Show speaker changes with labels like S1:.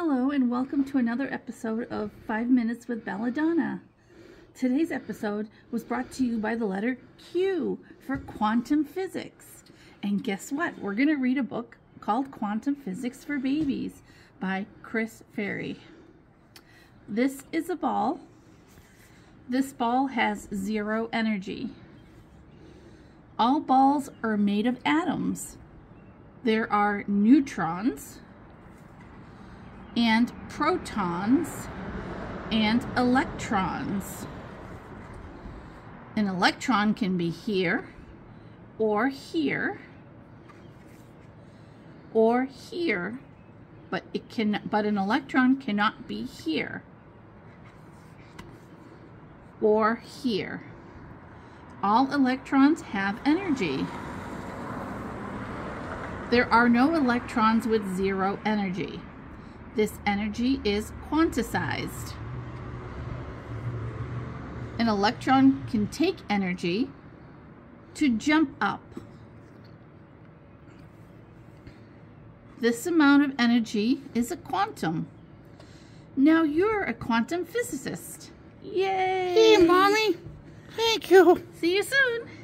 S1: Hello, and welcome to another episode of Five Minutes with Belladonna. Today's episode was brought to you by the letter Q for quantum physics. And guess what? We're going to read a book called Quantum Physics for Babies by Chris Ferrie. This is a ball. This ball has zero energy. All balls are made of atoms. There are neutrons protons and electrons. An electron can be here or here or here, but it can but an electron cannot be here or here. All electrons have energy. There are no electrons with zero energy. This energy is quantized. An electron can take energy to jump up. This amount of energy is a quantum. Now you're a quantum physicist. Yay!
S2: Hey, Mommy. Thank you.
S1: See you soon.